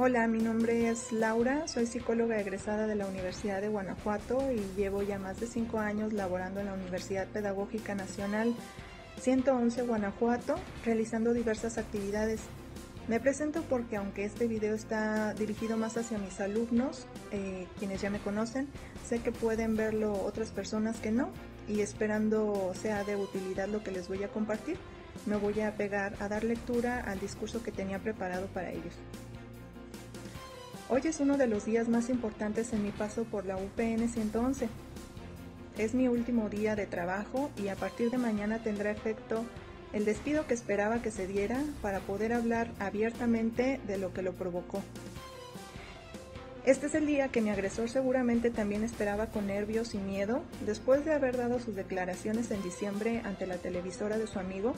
Hola, mi nombre es Laura, soy psicóloga egresada de la Universidad de Guanajuato y llevo ya más de cinco años laborando en la Universidad Pedagógica Nacional 111 Guanajuato, realizando diversas actividades. Me presento porque aunque este video está dirigido más hacia mis alumnos, eh, quienes ya me conocen, sé que pueden verlo otras personas que no y esperando sea de utilidad lo que les voy a compartir, me voy a pegar a dar lectura al discurso que tenía preparado para ellos. Hoy es uno de los días más importantes en mi paso por la UPN 111. Es mi último día de trabajo y a partir de mañana tendrá efecto el despido que esperaba que se diera para poder hablar abiertamente de lo que lo provocó. Este es el día que mi agresor seguramente también esperaba con nervios y miedo después de haber dado sus declaraciones en diciembre ante la televisora de su amigo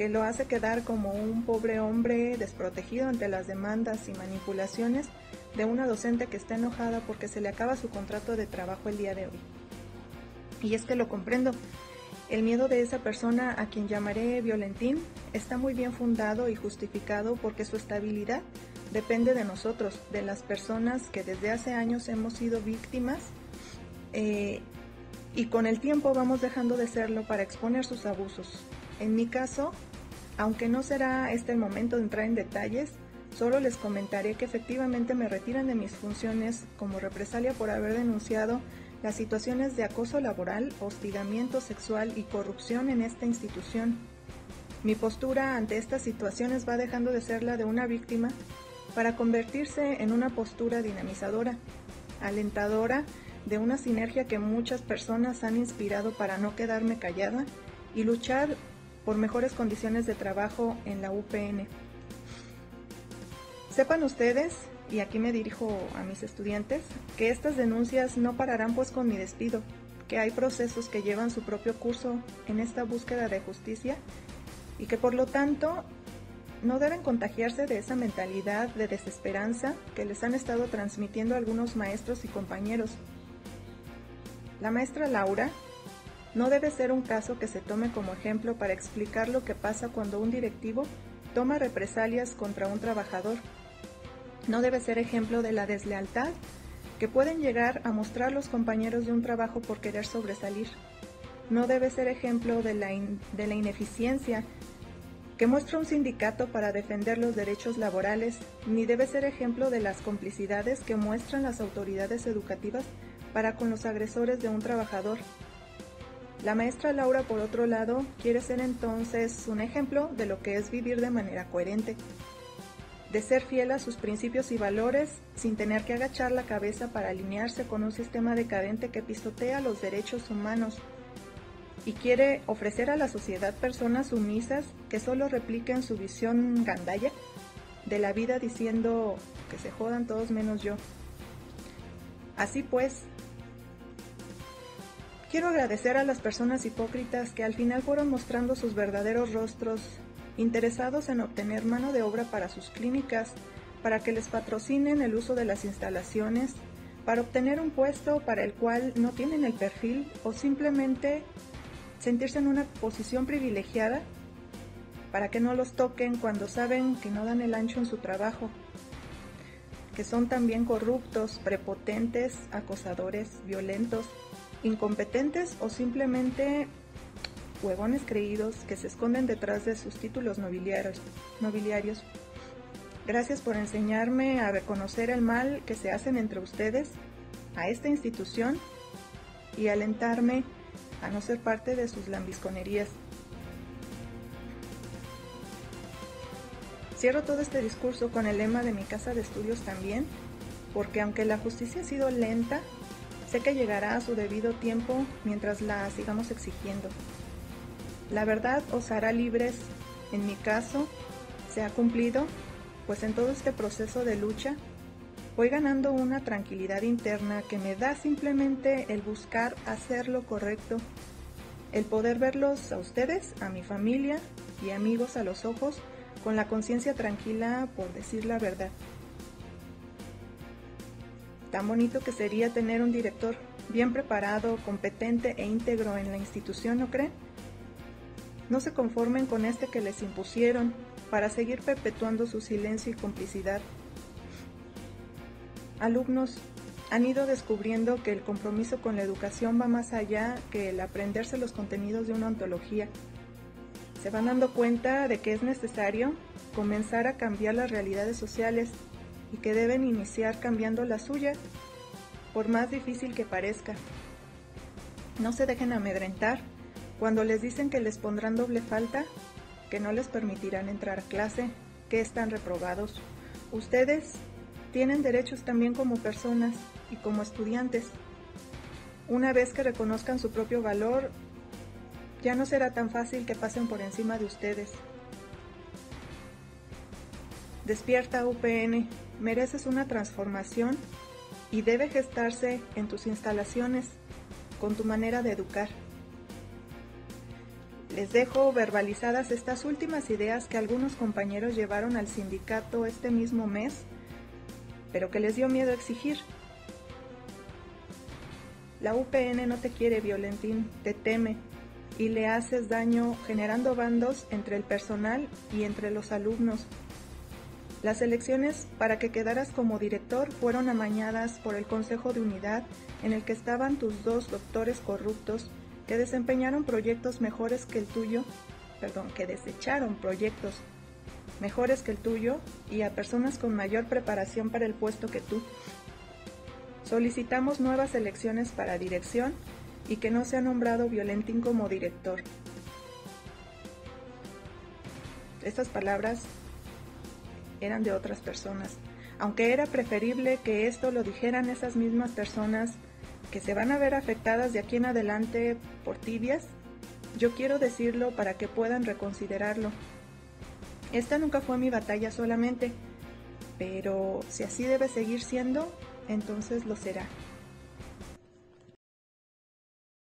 que lo hace quedar como un pobre hombre desprotegido ante las demandas y manipulaciones de una docente que está enojada porque se le acaba su contrato de trabajo el día de hoy. Y es que lo comprendo. El miedo de esa persona, a quien llamaré violentín, está muy bien fundado y justificado porque su estabilidad depende de nosotros, de las personas que desde hace años hemos sido víctimas eh, y con el tiempo vamos dejando de serlo para exponer sus abusos. En mi caso, aunque no será este el momento de entrar en detalles, solo les comentaré que efectivamente me retiran de mis funciones como represalia por haber denunciado las situaciones de acoso laboral, hostigamiento sexual y corrupción en esta institución. Mi postura ante estas situaciones va dejando de ser la de una víctima para convertirse en una postura dinamizadora, alentadora de una sinergia que muchas personas han inspirado para no quedarme callada y luchar por mejores condiciones de trabajo en la UPN. Sepan ustedes, y aquí me dirijo a mis estudiantes, que estas denuncias no pararán pues con mi despido, que hay procesos que llevan su propio curso en esta búsqueda de justicia y que por lo tanto no deben contagiarse de esa mentalidad de desesperanza que les han estado transmitiendo algunos maestros y compañeros. La maestra Laura, no debe ser un caso que se tome como ejemplo para explicar lo que pasa cuando un directivo toma represalias contra un trabajador. No debe ser ejemplo de la deslealtad que pueden llegar a mostrar los compañeros de un trabajo por querer sobresalir. No debe ser ejemplo de la, de la ineficiencia que muestra un sindicato para defender los derechos laborales, ni debe ser ejemplo de las complicidades que muestran las autoridades educativas para con los agresores de un trabajador. La maestra Laura, por otro lado, quiere ser entonces un ejemplo de lo que es vivir de manera coherente, de ser fiel a sus principios y valores sin tener que agachar la cabeza para alinearse con un sistema decadente que pisotea los derechos humanos y quiere ofrecer a la sociedad personas sumisas que solo repliquen su visión gandaya de la vida diciendo que se jodan todos menos yo. Así pues, Quiero agradecer a las personas hipócritas que al final fueron mostrando sus verdaderos rostros, interesados en obtener mano de obra para sus clínicas, para que les patrocinen el uso de las instalaciones, para obtener un puesto para el cual no tienen el perfil o simplemente sentirse en una posición privilegiada para que no los toquen cuando saben que no dan el ancho en su trabajo, que son también corruptos, prepotentes, acosadores, violentos, incompetentes o simplemente huevones creídos que se esconden detrás de sus títulos nobiliarios. Gracias por enseñarme a reconocer el mal que se hacen entre ustedes, a esta institución y alentarme a no ser parte de sus lambisconerías. Cierro todo este discurso con el lema de mi casa de estudios también, porque aunque la justicia ha sido lenta, Sé que llegará a su debido tiempo mientras la sigamos exigiendo. La verdad os hará libres. En mi caso, se ha cumplido, pues en todo este proceso de lucha voy ganando una tranquilidad interna que me da simplemente el buscar hacer lo correcto, el poder verlos a ustedes, a mi familia y amigos a los ojos, con la conciencia tranquila por decir la verdad. Tan bonito que sería tener un director bien preparado, competente e íntegro en la institución, ¿no creen? No se conformen con este que les impusieron para seguir perpetuando su silencio y complicidad. alumnos han ido descubriendo que el compromiso con la educación va más allá que el aprenderse los contenidos de una ontología. Se van dando cuenta de que es necesario comenzar a cambiar las realidades sociales y que deben iniciar cambiando la suya, por más difícil que parezca. No se dejen amedrentar cuando les dicen que les pondrán doble falta, que no les permitirán entrar a clase, que están reprobados. Ustedes tienen derechos también como personas y como estudiantes. Una vez que reconozcan su propio valor, ya no será tan fácil que pasen por encima de ustedes. Despierta UPN, mereces una transformación y debe gestarse en tus instalaciones, con tu manera de educar. Les dejo verbalizadas estas últimas ideas que algunos compañeros llevaron al sindicato este mismo mes, pero que les dio miedo exigir. La UPN no te quiere, Violentín, te teme y le haces daño generando bandos entre el personal y entre los alumnos. Las elecciones para que quedaras como director fueron amañadas por el Consejo de Unidad en el que estaban tus dos doctores corruptos que desempeñaron proyectos mejores que el tuyo, perdón, que desecharon proyectos mejores que el tuyo y a personas con mayor preparación para el puesto que tú. Solicitamos nuevas elecciones para dirección y que no sea nombrado Violentín como director. Estas palabras eran de otras personas, aunque era preferible que esto lo dijeran esas mismas personas que se van a ver afectadas de aquí en adelante por tibias, yo quiero decirlo para que puedan reconsiderarlo. Esta nunca fue mi batalla solamente, pero si así debe seguir siendo, entonces lo será.